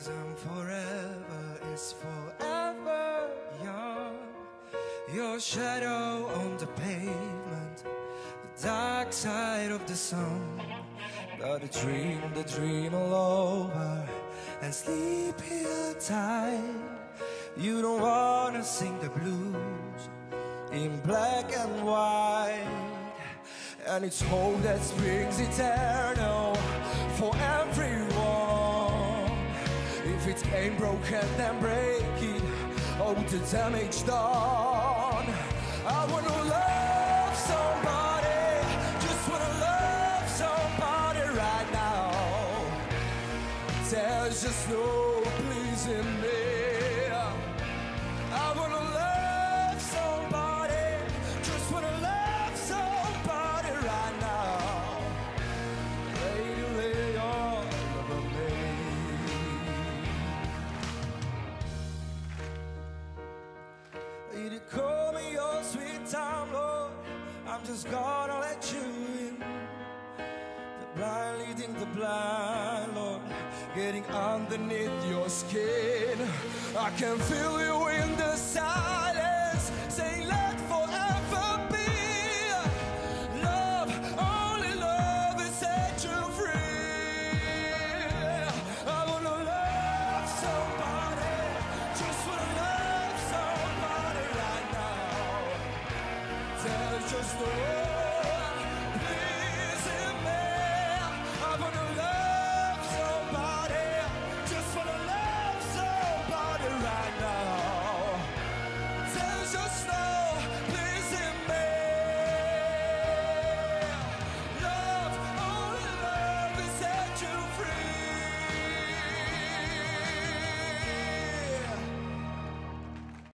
forever is forever young. Your shadow on the pavement, the dark side of the sun. Got a dream, the dream all over, and sleep here tight. You don't wanna sing the blues in black and white. And it's hope that brings springs eternal If it ain't broken, then break it. Oh, the damage done. I wanna love somebody, just wanna love somebody right now. There's just no pleasing I'm just gonna let you in. The blind leading the blind, Lord, getting underneath your skin. I can feel you in the go.